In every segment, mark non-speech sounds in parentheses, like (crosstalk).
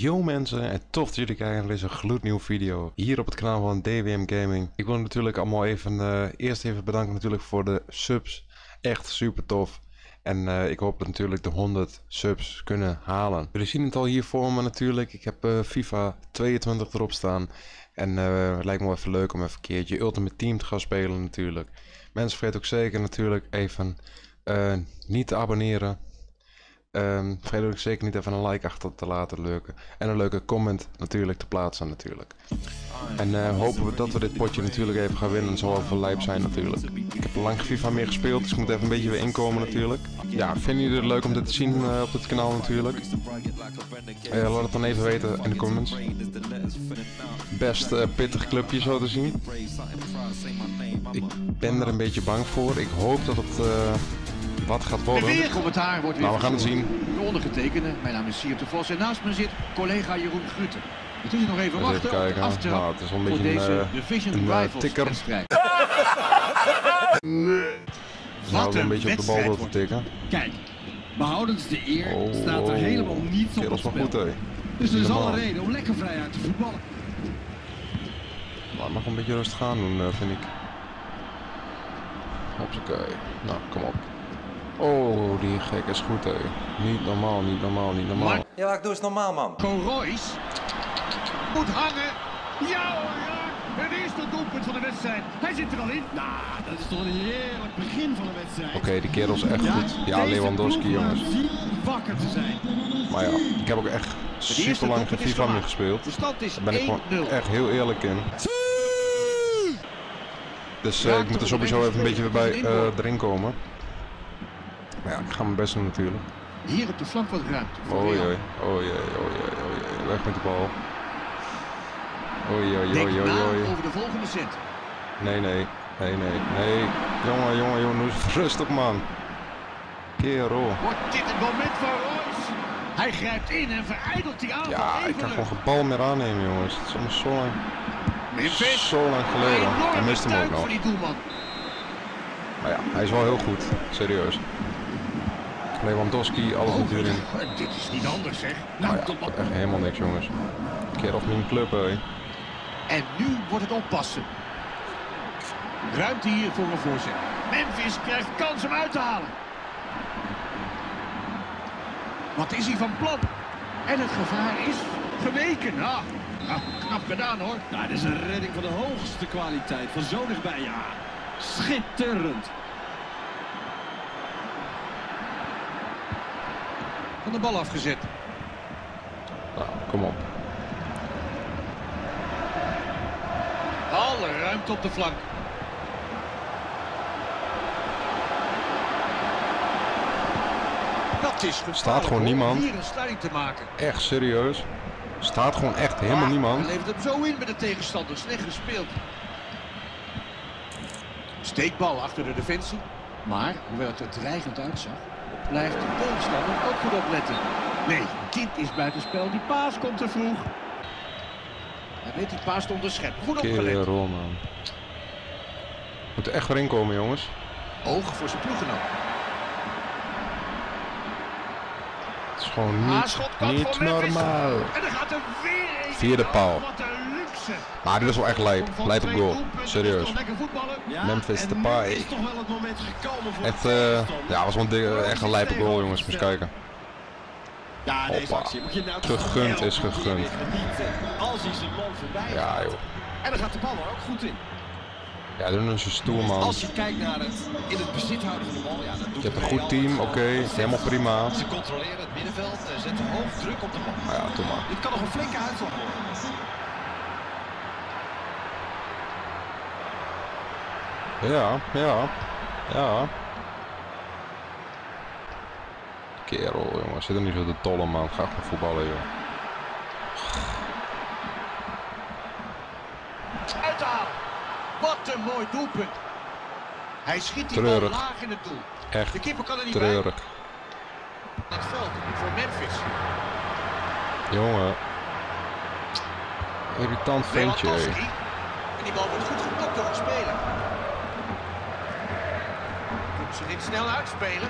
Yo mensen, en tof dat jullie kijken naar deze gloednieuwe video hier op het kanaal van DWM Gaming. Ik wil natuurlijk allemaal even, eh, eerst even bedanken natuurlijk voor de subs. Echt super tof. En eh, ik hoop dat natuurlijk de 100 subs kunnen halen. Jullie zien het al hier voor me natuurlijk. Ik heb eh, FIFA 22 erop staan. En het lijkt me wel even leuk om even een keertje Ultimate Team te gaan spelen natuurlijk. Mensen vergeet ook zeker natuurlijk even niet te abonneren Um, vergeet ook zeker niet even een like achter te laten leuken. En een leuke comment natuurlijk te plaatsen natuurlijk. En uh, hopen we dat we dit potje natuurlijk even gaan winnen. Het zal wel veel lijp zijn natuurlijk. Ik heb lang FIFA meer gespeeld, dus ik moet even een beetje weer inkomen natuurlijk. Ja, vinden jullie het leuk om dit te zien uh, op dit kanaal natuurlijk? Uh, laat het dan even weten in de comments. Best pittig clubje zo te zien. Ik ben er een beetje bang voor. Ik hoop dat het wat gaat worden. Weer commentaar wordt weer nou, we gaan het zien. De ondergetekende, mijn naam is Siert de Vos en naast me zit collega Jeroen Grutte. Het is nog even wachten even kijken. op de nou, het is een beetje deze een, Division een, Rivals tikker. wedstrijd. (laughs) Wat een, een beetje op de bal te tikken. Kijk, behoudens de eer oh, staat er helemaal niets op het spel. Goed, hé. Dus er is alle reden om lekker vrij uit te voetballen. Nou, mag een beetje rustig gaan doen, uh, vind ik. Hoppakee. Nou, kom op. Oh, die gek is goed, hé. Niet normaal, niet normaal, niet normaal. Ja, ik doe eens normaal, man. Royce. Moet hangen. Ja ja. Het eerste doelpunt van de wedstrijd. Hij zit er al in. Nou, dat is toch een heerlijk begin van de wedstrijd. Oké, okay, die kerel is echt goed. Ja, Lewandowski, jongens. wakker te zijn. Maar ja, ik heb ook echt super lang geen FIFA meer gespeeld. De stand is Daar ben ik gewoon echt heel eerlijk in. Dus uh, ik moet er sowieso even een beetje weer bij uh, erin komen. Maar ja, ik ga mijn best doen natuurlijk. Hier op de flank wat ruimte. Oh jee, oh jee, oh jee, oh jee. Weg met de bal. Oei, oei, oei, oei, over de volgende set. Nee, nee, nee, nee, nee. Jongen, jongen, jongen, rustig man. Kerel. Wordt dit het moment van Royce? Hij grijpt in en verijdelt die aanval Ja, ik kan gewoon geen bal meer aannemen, jongens. Het is allemaal zo lang, zo lang geleden. Hij mist hem ook nog. Voor die doelman. Maar ja, hij is wel heel goed. Serieus. Lewandowski, alles oh, natuurlijk. Dit is niet anders zeg. Nou, nou ja, echt helemaal niks jongens. Keer of mijn club hé. En nu wordt het oppassen. Ruimte hier voor een voorzet. Memphis krijgt kans om uit te halen. Wat is hij van plan? En het gevaar is geweken. Ah, ah knap gedaan hoor. Nou, dit is een redding van de hoogste kwaliteit. Van zo dichtbij, ja. Schitterend. Van de bal afgezet. Nou, kom op. Alle ruimte op de flank. Dat is Staat gewoon niemand. Hier een sluiting te maken. Echt serieus. Staat gewoon echt helemaal ah, niemand. Hij levert hem zo in met de tegenstander. Slecht gespeeld. Steekbal achter de defensie. Maar, hoewel het er dreigend uitzag, blijft de tegenstander ook goed opletten. Nee, kind is buitenspel. Die paas komt te vroeg. Hij weet die paas te onderscheppen. Goed opgelet. Kerel, man. Moet er echt erin komen, jongens. Oog voor zijn ploeggenoot. Het is gewoon niet, niet normaal. En dan gaat er weer een Vierde paal. Maar dit is wel echt lijp. Lijp op goal. Serieus. Ja, Memphis Depay. is toch wel het moment gekomen voor echt, uh, ja, was wel een, echt een lijpe goal, jongens. Moet kijken. Ja, deze actie moet je nou gegund is gegund. Als hij zijn man voorbij Ja, joh. En dan gaat de bal er ook goed in. Ja, doen is een stoer man. Als je kijkt naar het in het bezit houden van de bal, ja, dat doet Je hebt een goed team, oké, okay, helemaal prima. Ze controleren het middenveld, zetten hoog druk op de bal. Nou ja, doe maar. Dit kan nog een flinke uitslag worden. Ja, ja, ja. Kerel, jongen. Zit er niet zo te tolle, man. Ga gewoon voetballen, joh. Uithalen. Wat een mooi doelpunt. Hij schiet die bal laag in het doel. Echt De keeper kan er niet treurig. bij. Het veld voor Memphis. Jongen. Irritant ventje. En die bal wordt goed gekopt door een speler. Ze dit snel uitspelen.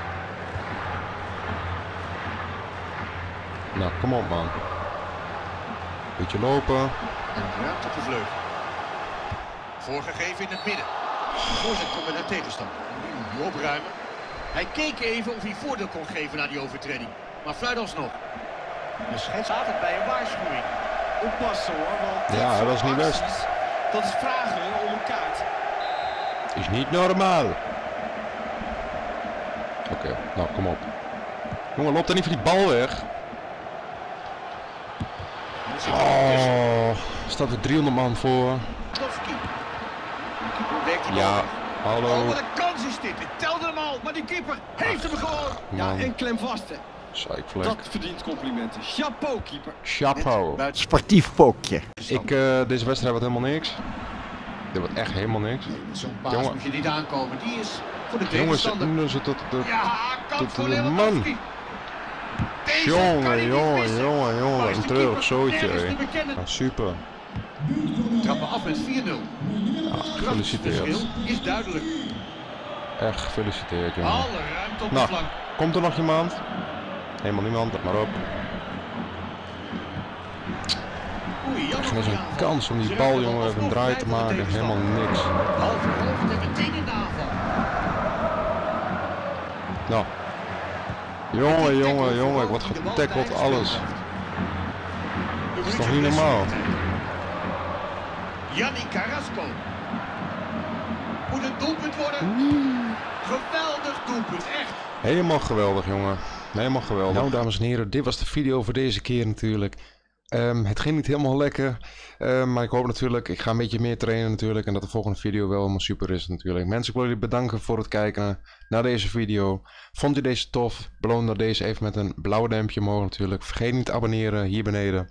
Nou, kom op man. Beetje lopen. En ruimte op de vleugel. Voorgegeven in het midden. De voorzet komt bij de tegenstander. Nu opruimen. Hij keek even of hij voordeel kon geven na die overtreding. Maar fluit alsnog. De scheids altijd bij een waarschuwing. Oppassen hoor, want Ja, dat is niet best. Dat is vragen om een kaart. Is niet normaal. Oké, nou kom op. Jongen, loopt er niet van die bal weg. Oh, staat er 300 man voor. Ja, weg. Oh, hallo. wat een kans is dit. Het telde hem al, maar die keeper heeft hem gewoon. Ja, en klem vast. Dat verdient complimenten. Chapeau, keeper. Chapeau. Sportief pookje. Ik, eh, deze wedstrijd wordt helemaal niks. Dit wordt echt helemaal niks. Zo'n paas Jongen. moet je niet aankomen. Die is voor de Jongens, tegenstander. nu zit het... het- Ja, kans Tot voor de Lewandowski. Deze Jongen, jongen, jongen, jongen. Wat een de treurig zootje. Ja, super. Trappen af met 4-0. Gefeliciteerd. Krachtverschil is duidelijk. Echt gefeliciteerd, jongen. Alle ruimte op Nou. de flank. Komt er nog iemand? Helemaal niemand, maar op. Voor eens die een kans om die bal, jongen, even een draai te maken. Helemaal niks. En. Nou. Jongen, jongen, jongen. Ik word getackeld, alles. Dat is toch niet normaal? Yannick Carrasco. Moet het doelpunt worden? Geweldig doelpunt, echt. Helemaal geweldig, jongen. Helemaal geweldig. Nou, dames en heren, dit was de video voor deze keer natuurlijk. Ehm, het ging niet helemaal lekker, ehm, maar ik hoop natuurlijk, ik ga een beetje meer trainen natuurlijk en dat de volgende video wel helemaal super is natuurlijk. Mensen, ik wil jullie bedanken voor het kijken naar deze video. Vond je deze tof? Beloon dan deze even met een blauw duimpje omhoog natuurlijk. Vergeet niet te abonneren hier beneden.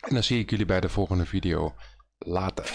En dan zie ik jullie bij de volgende video. Later.